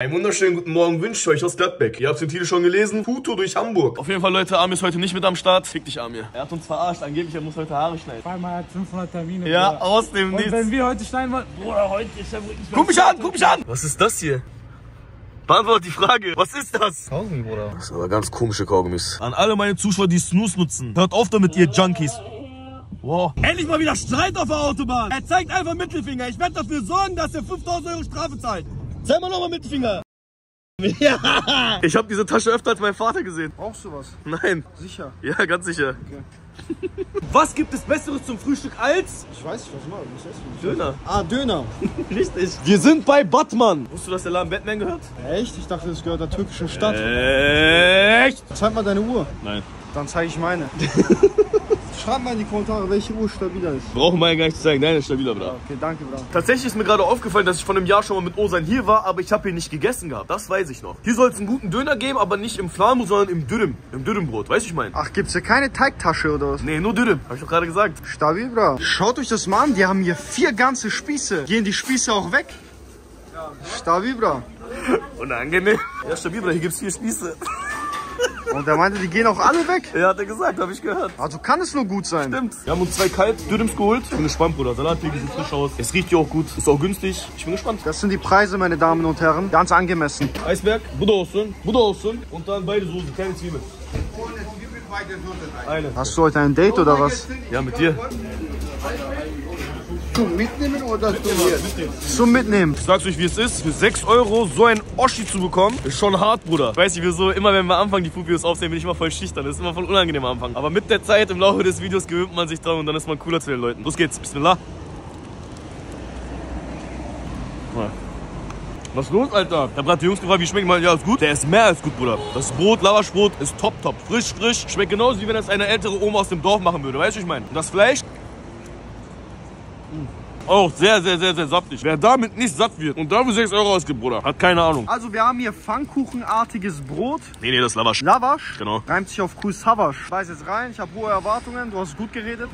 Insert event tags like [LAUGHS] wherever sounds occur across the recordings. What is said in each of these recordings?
Einen wunderschönen guten Morgen wünsche ich euch aus Gladbeck. Ihr habt den Titel schon gelesen. Futo durch Hamburg. Auf jeden Fall, Leute, Amir ist heute nicht mit am Start. Fick dich, Amir. Er hat uns verarscht. Angeblich, er muss heute Haare schneiden. Zweimal hat 500 Termine. Ja, Bruder. aus dem Und Nichts. wenn wir heute schneiden wollen, Bruder, heute ist ja wirklich... Guck mich an, guck mich an! Was ist das hier? Beantwort die Frage. Was ist das? Kaugummi, Bruder. Das sind aber ganz komische Kaugummis. An alle meine Zuschauer, die Snooze nutzen. Hört auf damit, ihr Junkies. Wow. Endlich mal wieder Streit auf der Autobahn. Er zeigt einfach Mittelfinger. Ich werde dafür sorgen, dass er 5000 Euro Strafe zahlt. Zeig mal nochmal Mittelfinger. [LAUGHS] Ja. Ich habe diese Tasche öfter als mein Vater gesehen. Brauchst du was? Nein. Sicher. Ja, ganz sicher. [LAUGHS] Was gibt es Besseres zum Frühstück als Ich weiß nicht, was mal. Was essen? Döner? Ah, Döner. [LAUGHS] Richtig. Wir sind bei Batman. Wusstest du, dass der Laden Batman gehört? Echt? Ich dachte, das gehört der türkischen Stadt. Echt? Zeig mal deine Uhr. Nein. Dann zeige ich meine. [LAUGHS] Schreib mal in die Kommentare, welche Uhr stabiler ist. Brauchen wir ja gar nicht zu zeigen. Nein, ist stabiler, Bruder. Okay, danke, Bruder. Tatsächlich ist mir gerade aufgefallen, dass ich vor einem Jahr schon mal mit Osan hier war, aber ich habe ihn nicht gegessen gehabt. Das weiß ich noch. Hier soll es einen guten Döner geben, aber nicht im Flamu, sondern im Dürüm. Im Dürümbrot. Weißt du, ich meine? Ach, gibt's hier keine Teigtasche oder was? Nee, nur Dürüm. Hab ich doch gerade gesagt. Stabil, Bruder. Schaut euch das mal an, die haben hier vier ganze Spieße. Gehen die Spieße auch weg? Stabil, Bruder. [LAUGHS] Unangenehm. Ja, stabil, Bruder. Hier gibt's vier Spieße. [LAUGHS] Und er meinte, die gehen auch alle weg. Ja, hat er gesagt. Habe ich gehört. Also kann es nur gut sein. Stimmt. Wir haben uns zwei kalt Dürüms geholt. Ich bin gespannt, Bruder. Salatwege sieht frisch aus. Es riecht hier auch gut. Ist auch günstig. Ich bin gespannt. Das sind die Preise, meine Damen und Herren. Ganz angemessen. Eisberg, Buddha olsun, Buddha olsun und dann beide Soßen, kleine Zwiebeln. Eine. Hast du heute ein Date oder was? Ja, mit dir. Zum Mitnehmen oder zum hier? Zum Mitnehmen. Ich sag's euch, wie es ist. Für 6 Euro so ein Oschi zu bekommen, ist schon hart, Bruder. Weiß ich wieso, immer wenn wir anfangen, die Food-Videos aufsehen, bin ich immer voll schüchtern. Das ist immer voll unangenehm am Anfang. Aber mit der Zeit, im Laufe des Videos gewöhnt man sich dran und dann ist man cooler zu den Leuten. Los geht's, Bismillah. Mal. Was ist los, Alter? Ich hab grad die Jungs gefragt, wie schmeckt mal. Ja, ist gut. Der ist mehr als gut, Bruder. Das Brot, Lavaschbrot, ist top, top. Frisch, frisch. Schmeckt genauso, wie wenn das eine ältere Oma aus dem Dorf machen würde. Weißt du, was ich meine? Und das Fleisch, auch sehr, sehr, sehr, sehr saftig. Wer damit nicht satt wird und dafür 6 Euro ausgibt, Bruder, hat keine Ahnung. Also wir haben hier Pfannkuchenartiges Brot. Nee, nee, das ist Lavasch. Lavasch. Genau. Reimt sich auf Kusavasch. Ich weiß jetzt rein, ich habe hohe Erwartungen. Du hast gut geredet.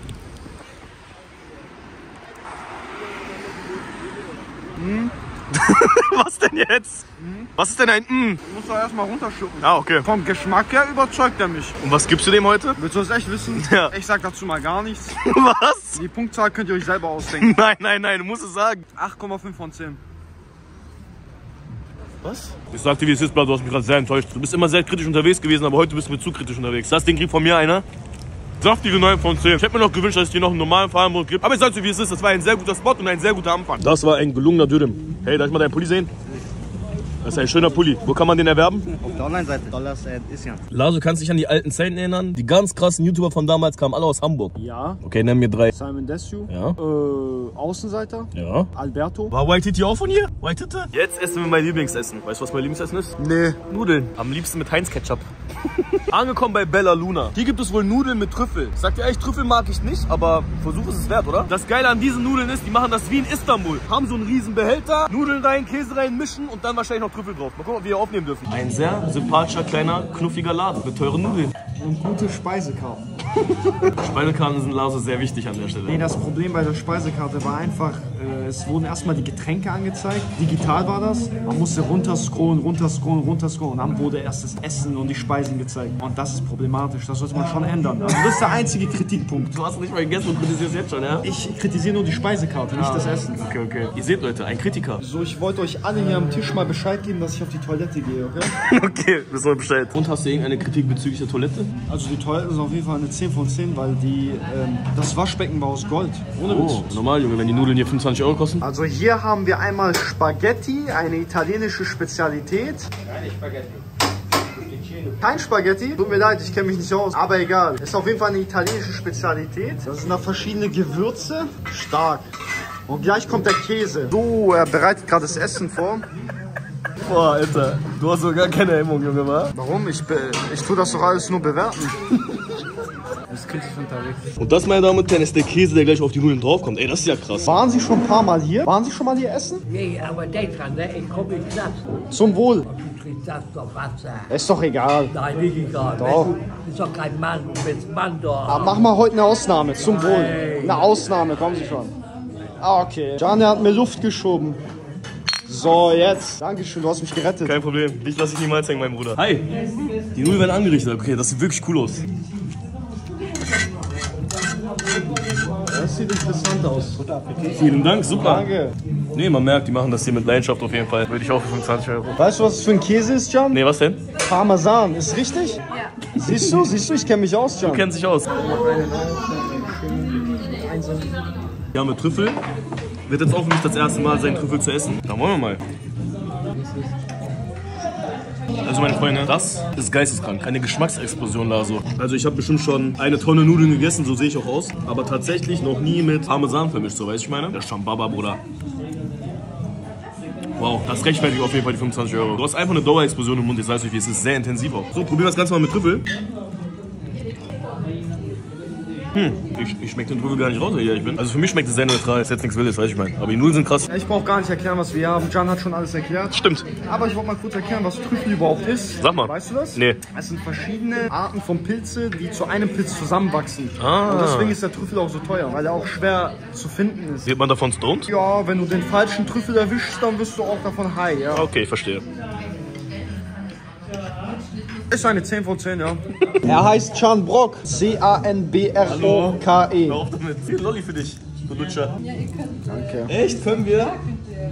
[LAUGHS] Was denn jetzt? Was ist denn ein Mm? Du musst doch erstmal runterschlucken. Ah, okay. Vom Geschmack her überzeugt er mich. Und was gibst du dem heute? Willst du das echt wissen? Ja. Ich sag dazu mal gar nichts. [LAUGHS] Was? Die Punktzahl könnt ihr euch selber ausdenken. [LAUGHS] Nein, nein, nein, du musst es sagen. 8,5 von 10. Was? Ich sag dir, wie es ist, Blatt, du hast mich gerade sehr enttäuscht. Du bist immer sehr kritisch unterwegs gewesen, aber heute bist du mir zu kritisch unterwegs. Das Ding kriegt von mir einer. Saftige 9 von 10. Ich hätte mir noch gewünscht, dass es dir noch einen normalen Fahrmodus gibt. Aber ich sag dir, wie es ist. Das war ein sehr guter Spot und ein sehr guter Anfang. Das war ein gelungener Dürüm. Hey, darf ich mal deinen Pulli sehen? Das ist ein schöner Pulli. Wo kann man den erwerben? Auf der Online-Seite. Dollars and Isyan. Laso, kannst dich an die alten Zeiten erinnern? Die ganz krassen YouTuber von damals kamen alle aus Hamburg. Ja. Okay, nenn mir drei. Simon Desue. Ja. Äh, Außenseiter. Ja. Alberto. War Waititi auch von hier? Waititi? Jetzt essen wir mein Lieblingsessen. Weißt du, was mein Lieblingsessen ist? Nee. Nudeln. Am liebsten mit Heinz Ketchup. [LAUGHS] Angekommen bei Bella Luna. Hier gibt es wohl Nudeln mit Trüffel. Ich sag dir ehrlich, Trüffel mag ich nicht, aber Versuch ist es wert, oder? Das Geile an diesen Nudeln ist, die machen das wie in Istanbul. Haben so einen riesen Behälter, Nudeln rein, Käse rein, mischen und dann wahrscheinlich noch Trüffel drauf. Mal gucken, ob wir hier aufnehmen dürfen. Ein sehr sympathischer, kleiner, knuffiger Laden mit teuren Nudeln. Und gute Speisekarten. [LAUGHS] Speisekarten sind Laso sehr wichtig an der Nee, Stelle. das Problem bei der Speisekarte war einfach, äh, es wurden erstmal die Getränke angezeigt. Digital war das. Man musste runterscrollen, runterscrollen, runterscrollen. Und dann wurde erst das Essen und die Speisen gezeigt. Und das ist problematisch. Das sollte man schon ändern. Also das ist der einzige Kritikpunkt. Du hast nicht mal gegessen und kritisierst jetzt schon, ja? Ich kritisiere nur die Speisekarte, nicht das Essen. Okay, okay. Ihr seht, Leute, ein Kritiker. So, ich wollte euch alle hier am Tisch mal Bescheid geben, dass ich auf die Toilette gehe, okay? [LAUGHS] Okay, wissen wir Bescheid. Und hast du irgendeine Kritik bezüglich der Toilette? Also die Toilette ist auf jeden Fall eine 10 von 10, weil die, ähm, das Waschbecken war aus Gold. Ohne Witz. Oh, normal, Junge, wenn die Nudeln hier 25 Euro kosten. Also hier haben wir einmal Spaghetti, eine italienische Spezialität. Keine Spaghetti. Kein Spaghetti? Tut mir leid, ich kenne mich nicht aus. Aber egal. Ist auf jeden Fall eine italienische Spezialität. Das sind da verschiedene Gewürze. Stark. Und gleich kommt der Käse. So, er bereitet gerade das Essen vor. Boah, Alter, du hast so gar keine Hemmung, Junge, wa? Warum? Ich, ich tue das doch alles nur bewerten. [LAUGHS] Das. Und das, meine Damen und Herren, ist der Käse, der gleich auf die Nudeln draufkommt. Ey, das ist ja krass. Waren Sie schon ein paar Mal hier? Waren Sie schon mal hier essen? Nee, aber denk dran, ne? ich komme in Knast. Zum Wohl. Du trinkst das doch Wasser. Ist doch egal. Nein, nicht egal. Doch. Du bist doch kein Mann, du bist Mann doch. Aber mach mal heute eine Ausnahme. Zum Wohl. Eine Ausnahme, kommen Sie schon. Ah, okay. Gianni hat mir Luft geschoben. So, jetzt. Dankeschön, du hast mich gerettet. Kein Problem. Dich lasse ich niemals hängen, mein Bruder. Hi. Die Nudeln werden angerichtet. Okay, das sieht wirklich cool aus. Das sieht interessant aus. Vielen Dank, super. Danke. Nee, man merkt, die machen das hier mit Leidenschaft auf jeden Fall. Würde ich auch für 25 Euro. Weißt du, was das für ein Käse ist, Jan? Nee, was denn? Parmesan, ist richtig? Ja. Siehst du, siehst du, ich kenne mich aus, Jan. Du kennst dich aus. Ja, mit Trüffel. Wird jetzt auch nicht das erste Mal sein, Trüffel zu essen. Dann wollen wir mal. Also meine Freunde, das ist geisteskrank. Eine Geschmacksexplosion da so. Also ich habe bestimmt schon eine Tonne Nudeln gegessen, so sehe ich auch aus. Aber tatsächlich noch nie mit Parmesan vermischt, so weißt du, ich meine? Das ist schon Baba, Bruder. Wow, das rechtfertigt auf jeden Fall die 25 Euro. Du hast einfach eine Dauerexplosion im Mund, ich sag's euch, wie es ist sehr intensiv auch. So, probieren wir das Ganze mal mit Trüffel. Hm, ich, ich schmecke den Trüffel gar nicht raus, hier ich bin. Also für mich schmeckt es sehr neutral, ist jetzt nichts Wildes, weiß ich mein. Aber die Nudeln sind krass. Ich brauche gar nicht erklären, was wir haben. Jan hat schon alles erklärt. Stimmt. Aber ich wollte mal kurz erklären, was Trüffel überhaupt ist. Sag mal. Weißt du das? Nee. Es sind verschiedene Arten von Pilze, die zu einem Pilz zusammenwachsen. Ah. Und deswegen ist der Trüffel auch so teuer, weil er auch schwer zu finden ist. Wird man davon stoned? Ja, wenn du den falschen Trüffel erwischst, dann wirst du auch davon high, ja. Okay, ich verstehe. Ist eine 10 von 10, ja. Er heißt Can Brock. C-A-N-B-R-O-K-E. Hör auf damit. Viel Lolli für dich, du Lutscher. Danke. Echt? Können wir?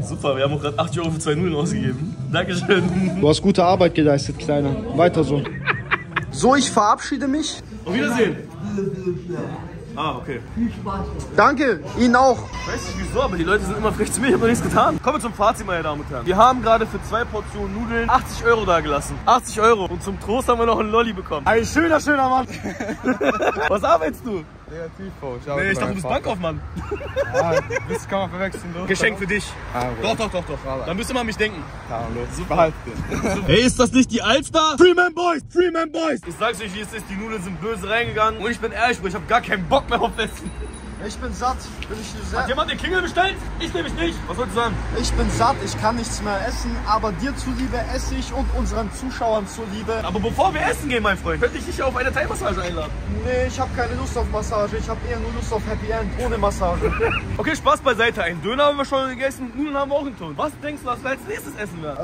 Super, wir haben auch gerade 80 Euro für zwei Nudeln ausgegeben. Dankeschön. Du hast gute Arbeit geleistet, Kleiner. Weiter so. So, ich verabschiede mich. Auf Wiedersehen. Ah, okay. Danke, Ihnen auch. Ich weiß nicht wieso, aber die Leute sind immer frech zu mir. Ich habe noch nichts getan. Kommen wir zum Fazit, meine Damen und Herren. Wir haben gerade für zwei Portionen Nudeln 80 Euro da gelassen. 80 Euro. Und zum Trost haben wir noch einen Lolli bekommen. Ein schöner, schöner Mann. [LAUGHS] Was arbeitest du? Kreativcoach. Nee, ich dachte, du bist Bankkaufmann. Ja, das kann man verwechseln, doch. Geschenk für dich. Ah, Doch, doch, doch, doch. Dann müsst ihr mal an mich denken. Super. Behalt den. Hey, ist das nicht die Alster? Freeman Boys, Freeman Boys. Ich sag's euch, wie es ist. Die Nudeln sind böse reingegangen. Und ich bin ehrlich, Bro, ich habe gar keinen Bock mehr auf Essen. Ich bin satt. Bin ich Hat sehr, jemand den Klingel bestellt? Ich nämlich nicht. Was sollst du sagen? ich bin satt, ich kann nichts mehr essen, aber dir zuliebe esse ich und unseren Zuschauern zuliebe. Aber bevor wir essen gehen, mein Freund, könnte ich dich auf eine Thai-Massage einladen. Nee, ich habe keine Lust auf Massage, ich habe eher nur Lust auf Happy End ohne Massage. [LAUGHS] Okay, Spaß beiseite. Einen Döner haben wir schon gegessen, Nudeln haben wir auch Ton. Was denkst du, was wir als nächstes essen werden?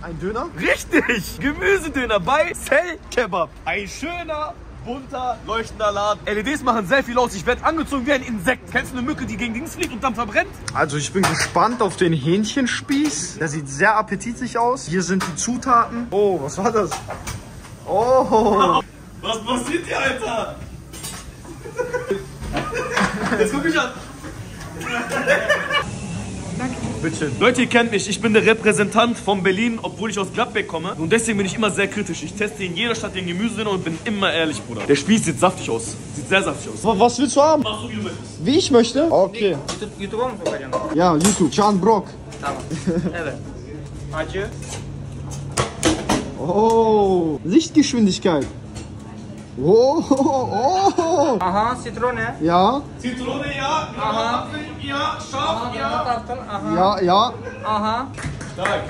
äh, ein Döner? Richtig! Gemüsedöner bei Cell Kebab. Ein schöner, bunter, leuchtender Laden. LEDs machen sehr viel aus. Ich werde angezogen wie ein Insekt. Kennst du eine Mücke, die gegen Dings fliegt und dann verbrennt? Also ich bin gespannt auf den Hähnchenspieß. Der sieht sehr appetitlich aus. Hier sind die Zutaten. Oh, was war das? Oh, Was passiert hier, Alter? [LAUGHS] Jetzt guck mich an. Bitte. Leute, ihr kennt mich. Ich bin der Repräsentant von Berlin, obwohl ich aus Gladbeck komme. Und deswegen bin ich immer sehr kritisch. Ich teste in jeder Stadt den Gemüsedöner und bin immer ehrlich, Bruder. Der Spieß sieht saftig aus. Sieht sehr saftig aus. was willst du haben? Mach so, wie du möchtest. Wie ich möchte? Okay. YouTube mu bakacağım? Ja, YouTube. Can Brock. Tamam. [LAUGHS] Evet. Acı. Oh, Lichtgeschwindigkeit. Oh, oh, [LAUGHS] Aha, sitron ne? ja, Zitrone, ja. Aha. Apfel, ja. Scharf, ja. Ja, ja. Aha. Stark.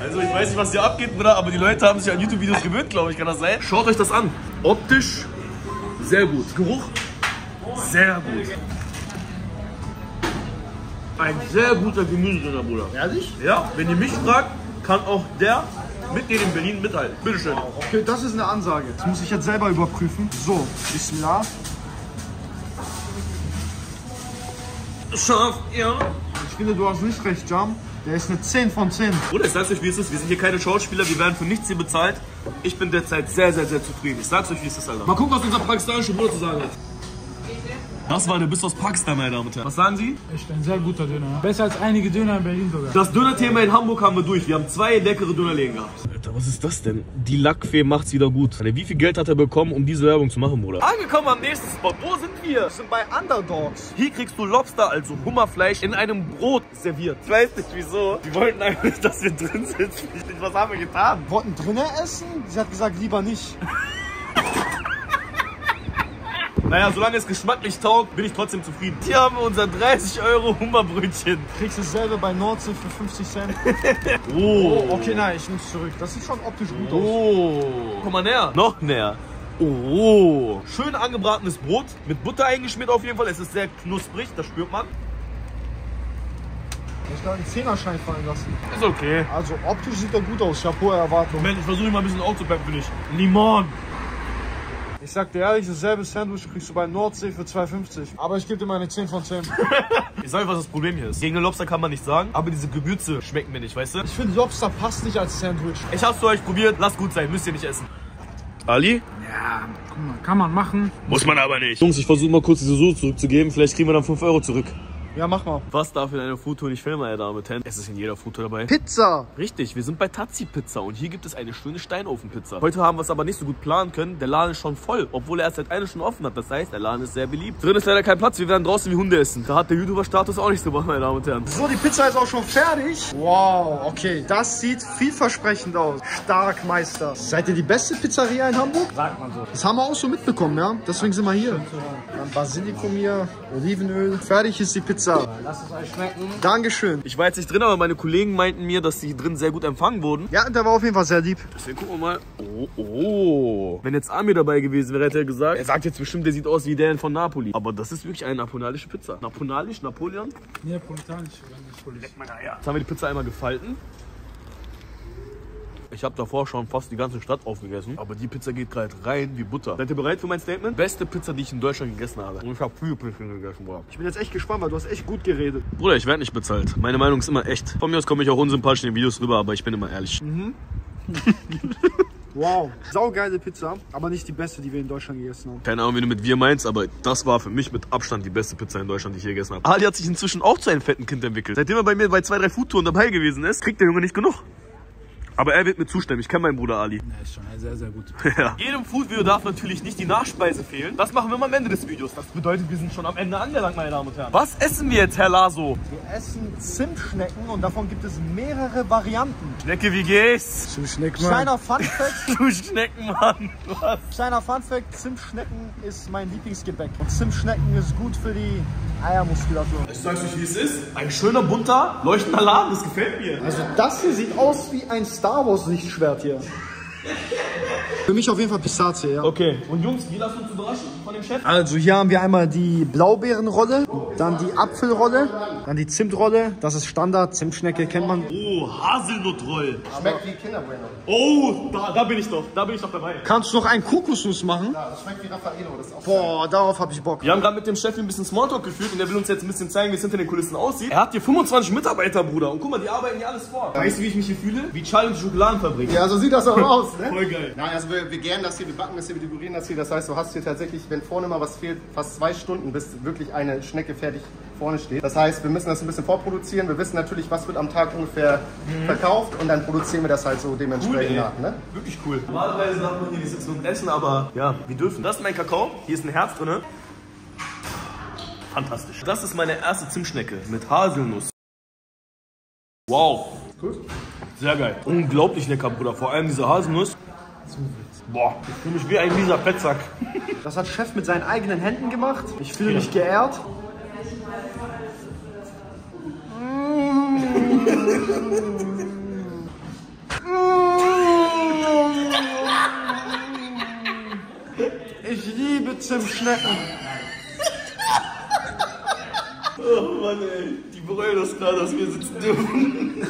Also ich weiß nicht, was hier abgeht, Bruder, aber die Leute haben sich an YouTube-Videos gewöhnt, glaube ich. Kann das sein? Schaut euch das an. Optisch sehr gut. Geruch sehr gut. Ein sehr guter Gemüsedöner, Bruder. Ehrlich? Ja, wenn ihr mich fragt, kann auch der mit dir in Berlin mithalten. Bitteschön. Okay, das ist eine Ansage. Das muss ich jetzt selber überprüfen. So, Bismillah. Scharf, ja. Ich finde, du hast nicht recht, Jam. Der ist eine 10 von 10. Bruder, ich sag's euch, wie es ist. Wir sind hier keine Schauspieler, wir werden für nichts hier bezahlt. Ich bin derzeit sehr, sehr, sehr zufrieden. Ich sag's euch, wie es ist, Alter. Mal gucken, was unser pakistanischer Bruder zu sagen hat. Das war der Biss aus Pakistan, meine Damen und Herren. Was sagen Sie? Echt ein sehr guter Döner. Besser als einige Döner in Berlin sogar. Das Döner-Thema in Hamburg haben wir durch. Wir haben zwei leckere Dönerläden gehabt. Was ist das denn? Die Lackfee macht's wieder gut. Alter, wie viel Geld hat er bekommen, um diese Werbung zu machen, Bruder? Angekommen am nächsten Spot. Wo sind wir? Wir sind bei Underdogs. Hier kriegst du Lobster, also Hummerfleisch, in einem Brot serviert. Ich weiß nicht wieso. Die wollten einfach nicht, [LAUGHS] dass wir drin sitzen. Was haben wir getan? Wollten drinnen essen? Sie hat gesagt, lieber nicht. [LAUGHS] Naja, solange es geschmacklich taugt, bin ich trotzdem zufrieden. Hier haben wir unser 30 Euro Hummerbrötchen. Kriegst dasselbe bei Nordsee für 50 Cent. [LAUGHS] Oh. Oh, okay, nein, ich nehm's zurück. Das sieht schon optisch gut aus. Oh. Komm mal näher. Noch näher. Oh. Schön angebratenes Brot. Mit Butter eingeschmiert auf jeden Fall. Es ist sehr knusprig, das spürt man. Ich kann einen Zehnerschein fallen lassen. Ist okay. Also optisch sieht er gut aus. Ich habe hohe Erwartungen. Moment, ich versuche mal ein bisschen aufzupeppen für dich. Limon. Ich sag dir ehrlich, dasselbe Sandwich kriegst du bei Nordsee für 2,50. Aber ich gebe dir meine 10 von 10. [LAUGHS] Ich sag euch, was das Problem hier ist. Gegen den Lobster kann man nicht sagen, aber diese Gewürze schmecken mir nicht, weißt du? Ich finde Lobster passt nicht als Sandwich. Ich hab's für euch probiert, lasst gut sein, müsst ihr nicht essen. Ali? Ja, guck mal, kann man machen. Muss man aber nicht. Jungs, ich versuche mal kurz diese Soße zurückzugeben, vielleicht kriegen wir dann 5 Euro zurück. Ja, mach mal. Was darf in einer Foodtour nicht fehlen, meine Damen und Herren? Es ist in jeder Foodtour dabei. Pizza. Richtig, wir sind bei Tazi Pizza und hier gibt es eine schöne Steinofenpizza. Heute haben wir es aber nicht so gut planen können. Der Laden ist schon voll, obwohl er erst seit einer Stunde offen hat. Das heißt, der Laden ist sehr beliebt. Drin ist leider kein Platz, wir werden draußen wie Hunde essen. Da hat der YouTuber-Status auch nicht so gemacht, meine Damen und Herren. So, die Pizza ist auch schon fertig. Wow, okay. Das sieht vielversprechend aus. Stark, Meister. Seid ihr die beste Pizzeria in Hamburg? Sagt man so. Das haben wir auch so mitbekommen, ja? Deswegen sind wir hier. Basilikum hier, Olivenöl. Fertig ist die Pizza. Lasst es euch schmecken. Dankeschön. Ich war jetzt nicht drin, aber meine Kollegen meinten mir, dass sie drin sehr gut empfangen wurden. Ja, der war auf jeden Fall sehr lieb. Deswegen gucken wir mal. Oh, oh. Wenn jetzt Amir dabei gewesen wäre, hätte er gesagt, er sagt jetzt bestimmt, der sieht aus wie der von Napoli. Aber das ist wirklich eine napoleonische Pizza. Napoleonisch, Napoleon. Neapolitanisch oder nicht? Jetzt haben wir die Pizza einmal gefalten. Ich habe davor schon fast die ganze Stadt aufgegessen, aber die Pizza geht gerade rein wie Butter. Seid ihr bereit für mein Statement? Beste Pizza, die ich in Deutschland gegessen habe. Und ich habe viele Pizzen gegessen, Bruder. Ich bin jetzt echt gespannt, weil du hast echt gut geredet. Bruder, ich werde nicht bezahlt. Meine Meinung ist immer echt. Von mir aus komme ich auch unsympathisch in den Videos rüber, aber ich bin immer ehrlich. [LAUGHS] Wow. Saugeile Pizza, aber nicht die beste, die wir in Deutschland gegessen haben. Keine Ahnung, wie du mit wir meinst, aber das war für mich mit Abstand die beste Pizza in Deutschland, die ich je gegessen habe. Ali hat sich inzwischen auch zu einem fetten Kind entwickelt. Seitdem er bei mir bei zwei, drei Foodtouren dabei gewesen ist, kriegt der Junge nicht genug. Aber er wird mir zustimmen. Ich kenne meinen Bruder Ali. Ja, ist schon sehr, sehr gut. [LAUGHS] Ja. Jedem Food-Video darf natürlich nicht die Nachspeise fehlen. Das machen wir mal am Ende des Videos. Das bedeutet, wir sind schon am Ende angelangt, meine Damen und Herren. Was essen wir jetzt, Herr Laso? Wir essen Zimtschnecken und davon gibt es mehrere Varianten. Schnecke, wie geht's? Zum Schneck Kleiner Funfact, [LAUGHS] Du Schneckenmann. Was? kleiner Funfact, Zimtschnecken ist mein Lieblingsgebäck. Und Zimtschnecken ist gut für die Eiermuskulatur. Ich sag's euch, wie es ist. Ein schöner, bunter, leuchtender Laden. Das gefällt mir. Also das hier sieht aus wie ein Star Wars Lichtschwert hier. Für mich auf jeden Fall Pistazie, ja. Okay. Und Jungs, wir lassen uns überraschen von dem Chef. Also hier haben wir einmal die Blaubeerenrolle, dann die Apfelrolle, dann die Zimtrolle. Das ist Standard, Zimtschnecke kennt man. Oh, Haselnutroll. Schmeckt wie Kinderbueno. Oh, da, da bin ich doch. Da bin ich doch dabei. Kannst du noch einen Kokosnuss machen? Ja, das schmeckt wie Raffaello. Das ist auch Boah, darauf habe ich Bock. Wir haben gerade mit dem Chef ein bisschen Smalltalk geführt und der will uns jetzt ein bisschen zeigen, wie es hinter den Kulissen aussieht. Er hat hier 25 Mitarbeiter, Bruder. Und guck mal, die arbeiten hier alles vor. Weißt du, wie ich mich hier fühle? Wie Charlie Schokoladenfabrik. Ja, so sieht das auch aus, ne? Voll geil. Nein, also wir, wir gären das hier, wir backen das hier, wir dekorieren das hier. Das heißt, du hast hier tatsächlich, wenn vorne mal was fehlt, fast zwei Stunden, bis wirklich eine Schnecke fertig vorne steht. Das heißt, wir müssen das ein bisschen vorproduzieren. Wir wissen natürlich, was wird am Tag ungefähr verkauft und dann produzieren wir das halt so dementsprechend ey. nach. Ne? Wirklich cool. Normalerweise sagt man hier, wir sitzen und essen, aber ja, wir dürfen. Das ist mein Kakao. Hier ist ein Herz drin. Fantastisch. Das ist meine erste Zimtschnecke mit Haselnuss. Wow. Gut. Sehr geil. Unglaublich lecker, Bruder. Vor allem diese Haselnuss. Boah, ich fühle mich wie ein mieser Fettsack. Das hat Chef mit seinen eigenen Händen gemacht. Ich fühle mich geehrt. Ich liebe Zimtschnecken. Oh Mann, ey. Die bereuen das gerade, dass wir sitzen dürfen.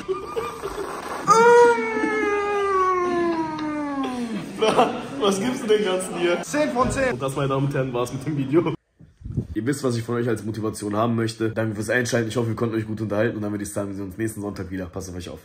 Was gibt's denn den ganzen hier? 10 von 10. Und das, meine Damen und Herren, war's mit dem Video. Ihr wisst, was ich von euch als Motivation haben möchte. Danke fürs Einschalten. Ich hoffe, wir konnten euch gut unterhalten. Und dann würde ich sagen, wir sehen uns nächsten Sonntag wieder. Passt auf euch auf.